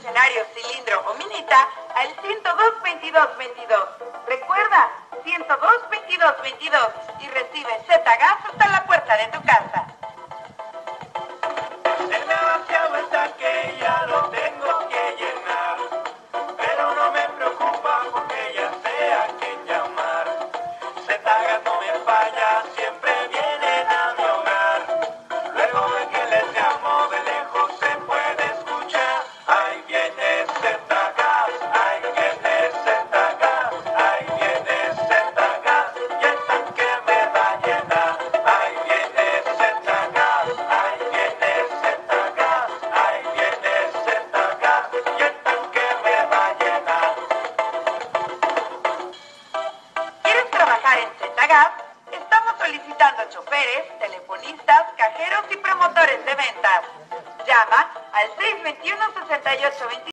escenario, cilindro o minita al 102 22 22. Recuerda, 102 22 22 y recibe Z-Gas hasta la puerta de tu casa. El vaciado está que ya lo tengo que llenar, pero no me preocupa porque ya sé a quién llamar. Z-Gas no me falla, siempre Estamos solicitando choferes, telefonistas, cajeros y promotores de ventas. Llama al 621 68